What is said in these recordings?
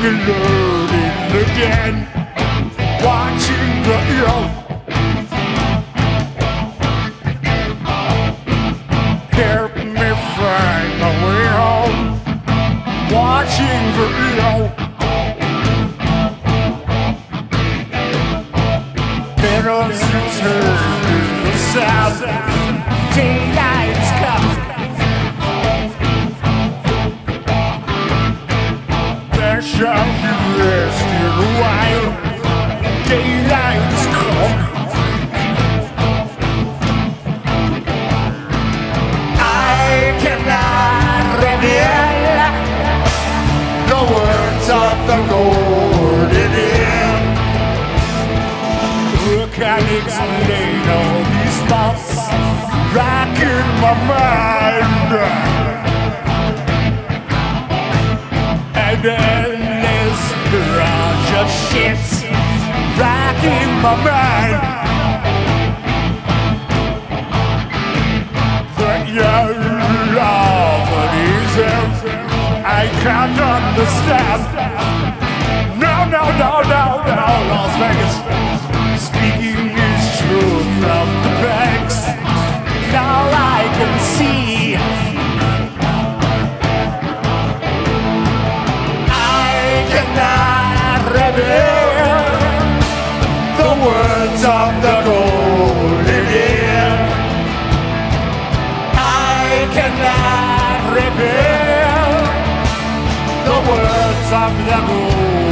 and learning again. Watching the young. Help me find my way home. Watching the young. Mirrors return in the south. Shall be rest in a while. Daylight's come. I cannot reveal the words of the can explain all these thoughts racking my mind? And barrage of shit racking my mind. But your love is I can't understand. Cannot reveal the words of the golden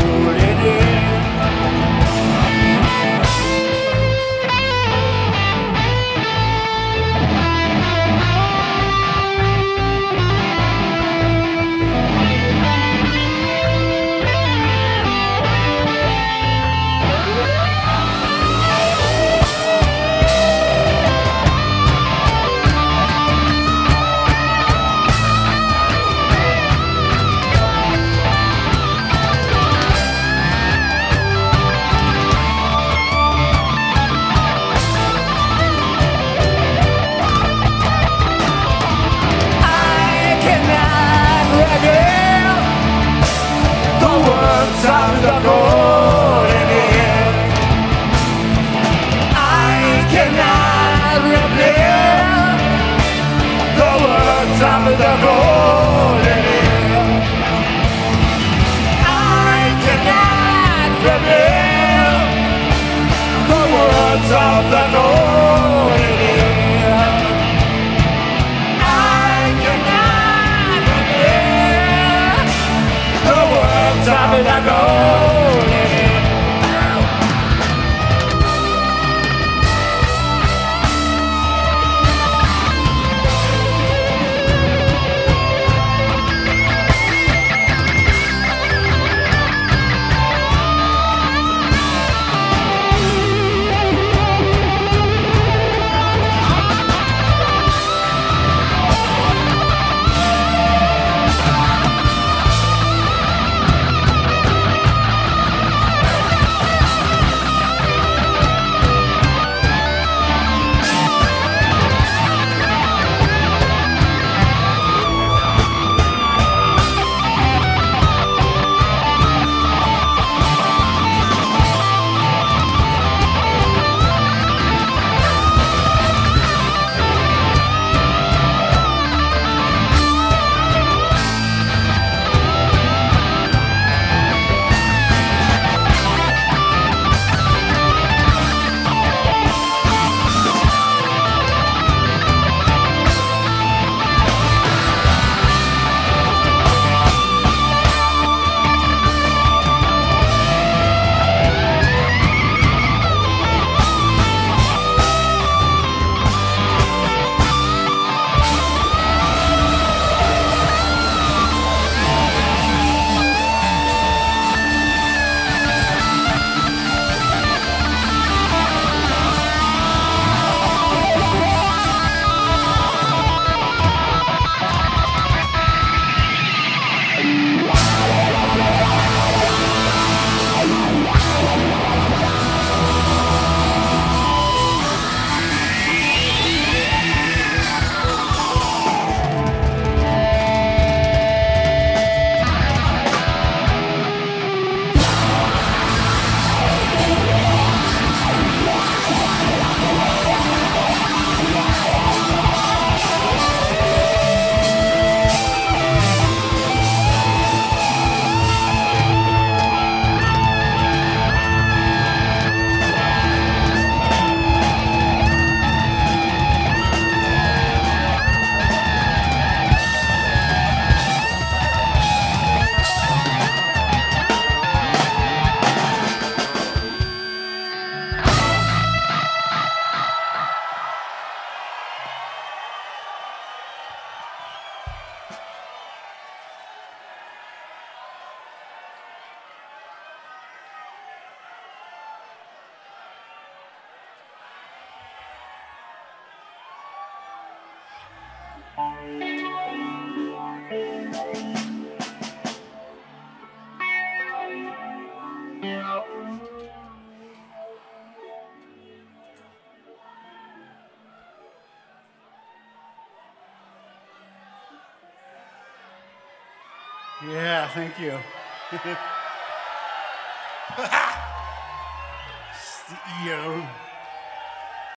words of the golden Yeah, thank you. CEO.